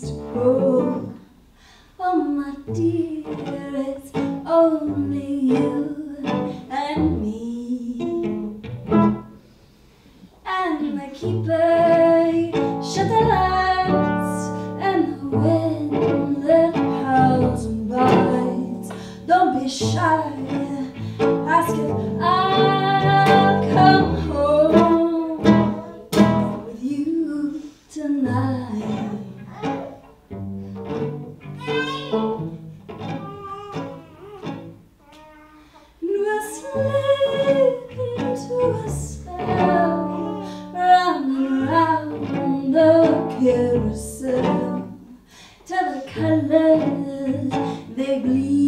to go. Oh, my dear, it's only you and me. And the keeper shut the lights, and the wind howls and bites. Don't be shy. I'll come home with you tonight. We'll slip into a spell, run around the carousel till the colors they bleed.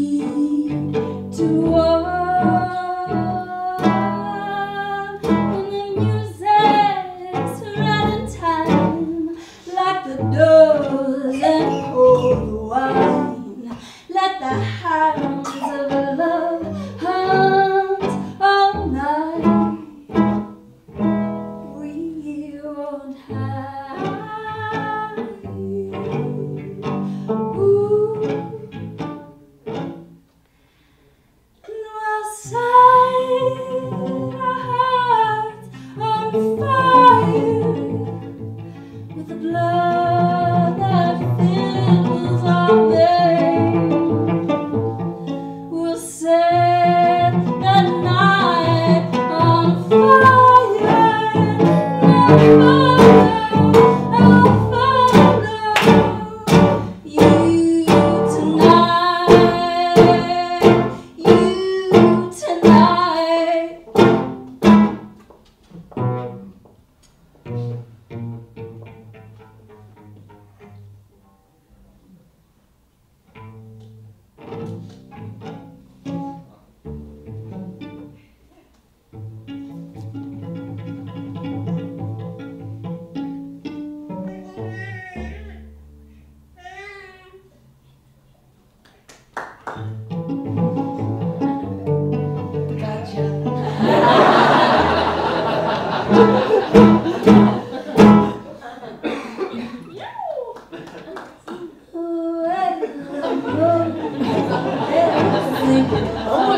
너무